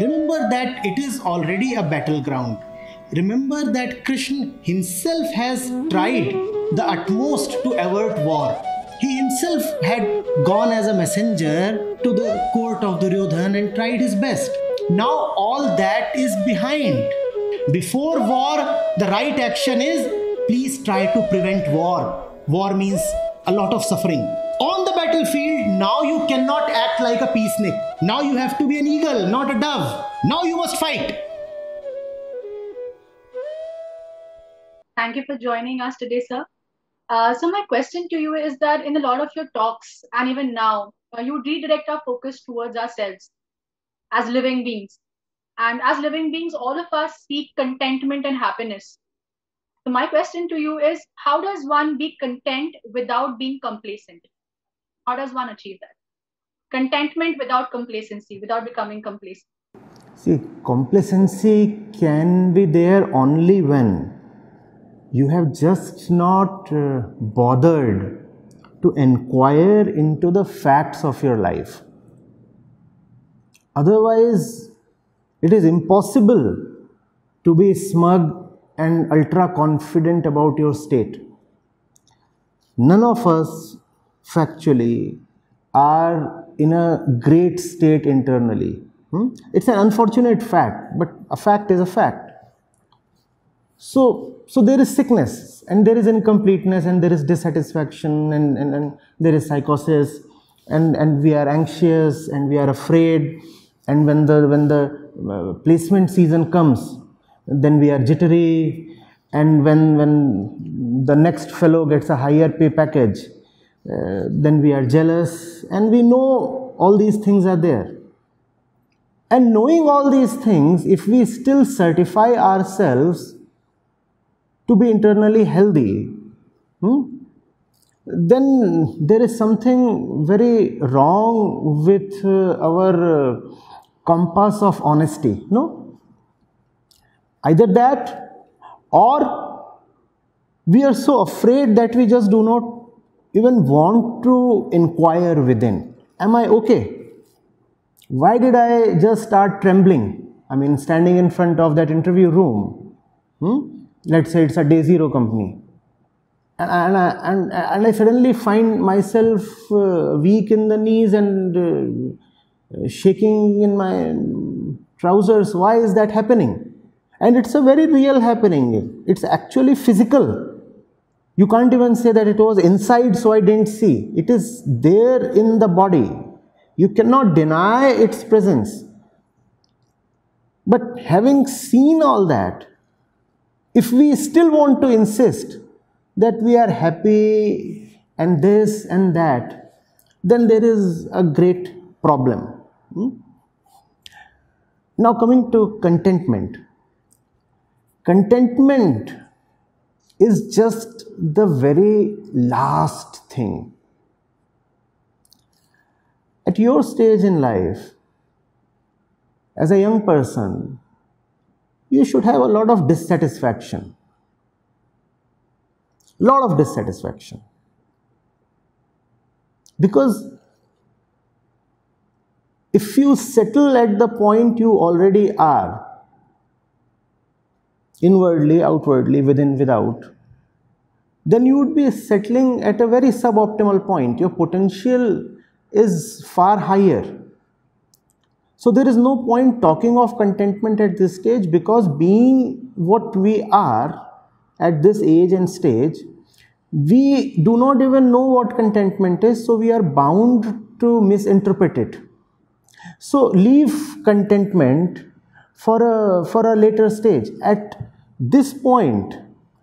Remember that it is already a battleground. Remember that Krishna himself has tried the utmost to avert war. He himself had gone as a messenger to the court of Duryodhan and tried his best. Now all that is behind. Before war, the right action is please try to prevent war. War means a lot of suffering. On the battlefield, now you cannot act like a peacenik. Now you have to be an eagle, not a dove. Now you must fight. Thank you for joining us today, sir. Uh, so my question to you is that in a lot of your talks and even now, uh, you redirect our focus towards ourselves as living beings. And as living beings, all of us seek contentment and happiness. So my question to you is, how does one be content without being complacent? How does one achieve that? Contentment without complacency, without becoming complacent. See, complacency can be there only when you have just not uh, bothered to inquire into the facts of your life. Otherwise, it is impossible to be smug and ultra confident about your state. None of us factually are in a great state internally. Hmm? It's an unfortunate fact, but a fact is a fact. So, so there is sickness and there is incompleteness and there is dissatisfaction and, and, and there is psychosis and, and we are anxious and we are afraid and when the, when the uh, placement season comes, then we are jittery and when, when the next fellow gets a higher pay package, uh, then we are jealous and we know all these things are there. And knowing all these things, if we still certify ourselves to be internally healthy, hmm, then there is something very wrong with uh, our uh, compass of honesty. No? Either that or we are so afraid that we just do not even want to inquire within. Am I okay? Why did I just start trembling? I mean, standing in front of that interview room. Hmm? let's say it's a day zero company and, and, and, and I suddenly find myself uh, weak in the knees and uh, shaking in my trousers. Why is that happening? And it's a very real happening. It's actually physical. You can't even say that it was inside, so I didn't see. It is there in the body. You cannot deny its presence. But having seen all that, if we still want to insist that we are happy and this and that, then there is a great problem. Hmm? Now, coming to contentment. Contentment is just the very last thing. At your stage in life, as a young person, you should have a lot of dissatisfaction. Lot of dissatisfaction. Because if you settle at the point you already are, inwardly, outwardly, within, without, then you would be settling at a very suboptimal point. Your potential is far higher. So there is no point talking of contentment at this stage because being what we are at this age and stage, we do not even know what contentment is, so we are bound to misinterpret it. So leave contentment for a, for a later stage. At this point,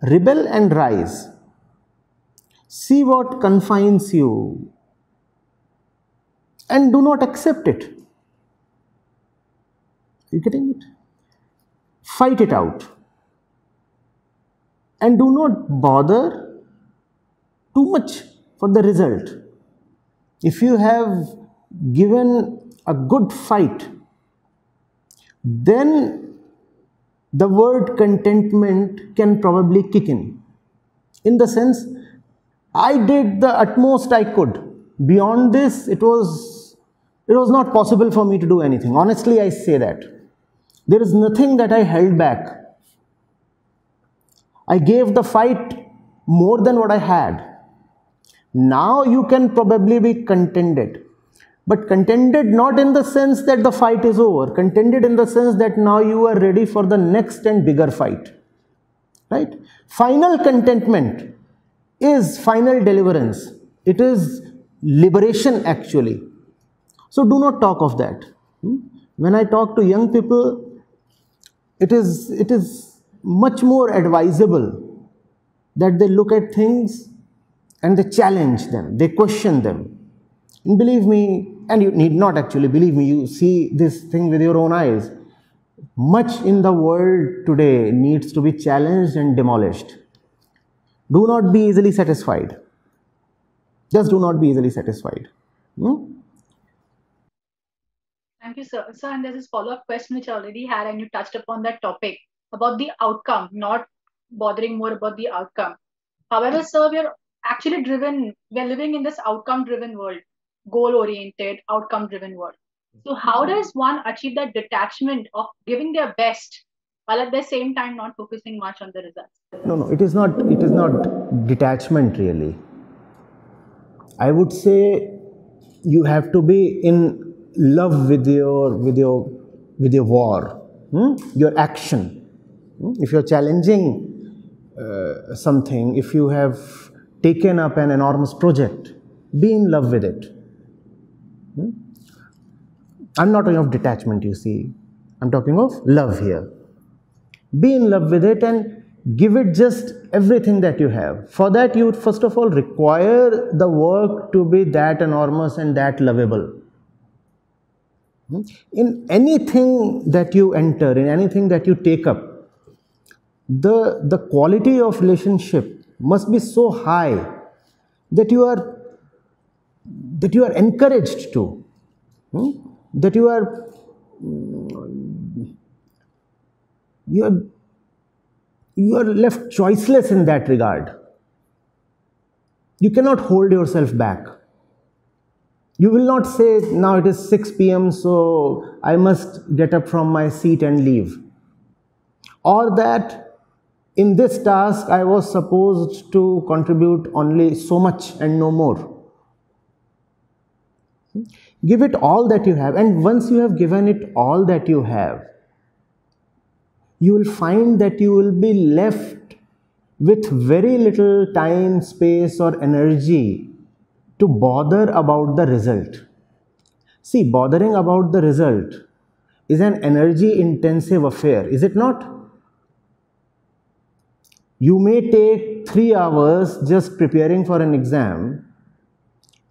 rebel and rise. See what confines you and do not accept it. You getting it? Fight it out. And do not bother too much for the result. If you have given a good fight, then the word contentment can probably kick in. In the sense, I did the utmost I could. Beyond this, it was, it was not possible for me to do anything. Honestly, I say that. There is nothing that I held back. I gave the fight more than what I had. Now you can probably be contented. But contented not in the sense that the fight is over, contented in the sense that now you are ready for the next and bigger fight. Right? Final contentment is final deliverance. It is liberation actually. So do not talk of that. Hmm? When I talk to young people, it is, it is much more advisable that they look at things and they challenge them, they question them. And believe me, and you need not actually believe me, you see this thing with your own eyes. Much in the world today needs to be challenged and demolished. Do not be easily satisfied. Just do not be easily satisfied. Hmm? Thank you, sir. Sir, and there's this follow-up question which I already had, and you touched upon that topic about the outcome, not bothering more about the outcome. However, sir, we're actually driven, we're living in this outcome-driven world, goal-oriented, outcome-driven work. So how does one achieve that detachment of giving their best while at the same time not focusing much on the results? No, no, it is not, it is not detachment really. I would say you have to be in love with your with your with your war, hmm? your action. Hmm? If you're challenging uh, something, if you have taken up an enormous project, be in love with it. Hmm? I'm not talking of detachment, you see. I'm talking of love here. Be in love with it and give it just everything that you have. For that, you first of all require the work to be that enormous and that lovable. Hmm? In anything that you enter, in anything that you take up, the, the quality of relationship must be so high that you are that you are encouraged to, hmm? that you are you are you are left choiceless in that regard. You cannot hold yourself back. You will not say, now it is 6 p.m., so I must get up from my seat and leave. Or that in this task I was supposed to contribute only so much and no more. Give it all that you have, and once you have given it all that you have, you will find that you will be left with very little time, space, or energy to bother about the result. See, bothering about the result is an energy intensive affair, is it not? You may take three hours just preparing for an exam,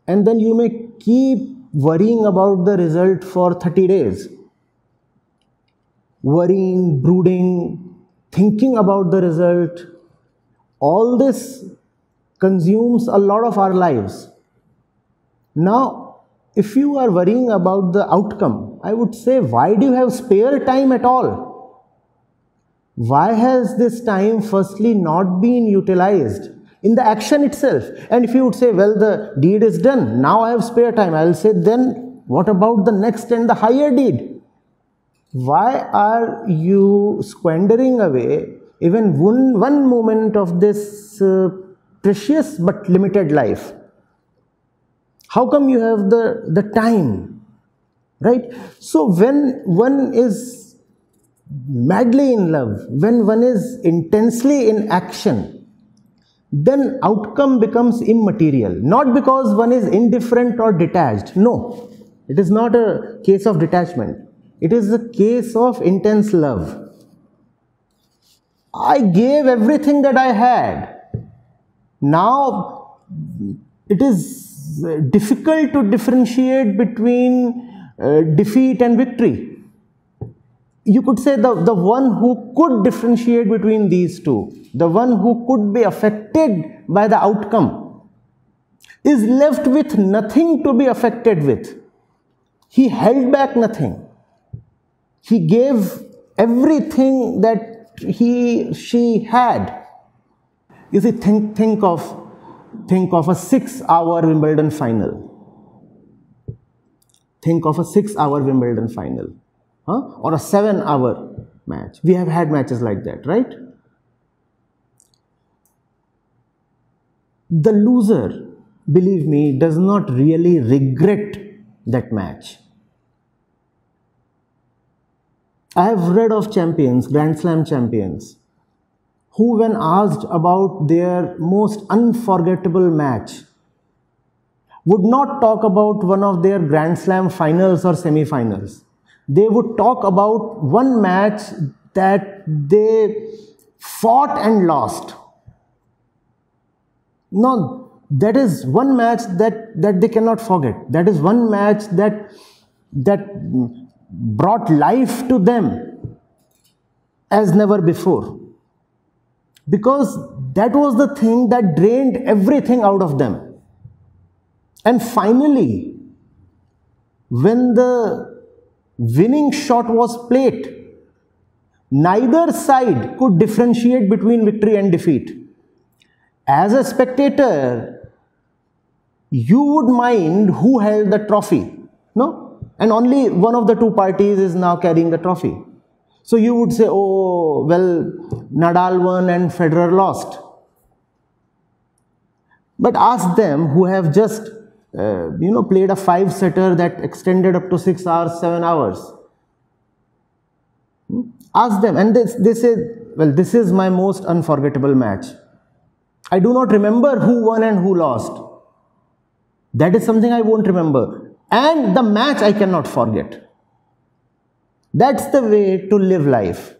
and then you may keep worrying about the result for 30 days worrying, brooding, thinking about the result, all this consumes a lot of our lives. Now, if you are worrying about the outcome, I would say, why do you have spare time at all? Why has this time firstly not been utilized in the action itself? And if you would say, well, the deed is done, now I have spare time, I will say, then what about the next and the higher deed? why are you squandering away even one, one moment of this uh, precious but limited life? How come you have the, the time? Right? So, when one is madly in love, when one is intensely in action, then outcome becomes immaterial. Not because one is indifferent or detached. No, it is not a case of detachment it is a case of intense love. I gave everything that I had. Now it is difficult to differentiate between uh, defeat and victory. You could say the, the one who could differentiate between these two, the one who could be affected by the outcome, is left with nothing to be affected with. He held back nothing. He gave everything that he she had. You see, think, think of think of a six-hour Wimbledon final. Think of a six-hour Wimbledon final. Huh? or a seven hour match. We have had matches like that, right? The loser, believe me, does not really regret that match. I have read of champions, Grand Slam champions, who, when asked about their most unforgettable match, would not talk about one of their Grand Slam finals or semi finals. They would talk about one match that they fought and lost. No, that is one match that, that they cannot forget. That is one match that, that brought life to them as never before. Because that was the thing that drained everything out of them. And finally, when the winning shot was played, neither side could differentiate between victory and defeat. As a spectator, you would mind who held the trophy, no? And only one of the two parties is now carrying the trophy. So you would say, oh, well, Nadal won and Federer lost. But ask them who have just uh, you know, played a five setter that extended up to six hours, seven hours. Hmm? Ask them, and they, they say, Well, this is my most unforgettable match. I do not remember who won and who lost. That is something I won't remember. And the match I cannot forget. That's the way to live life.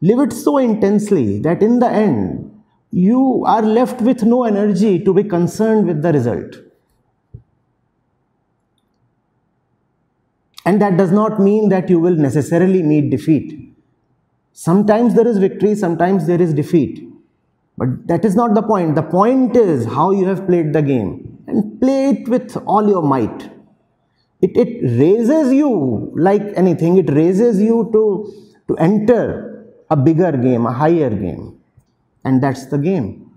Live it so intensely that in the end, you are left with no energy to be concerned with the result. And that does not mean that you will necessarily meet defeat. Sometimes there is victory, sometimes there is defeat. But that is not the point. The point is how you have played the game and play it with all your might. It, it raises you like anything, it raises you to, to enter a bigger game, a higher game. And that's the game.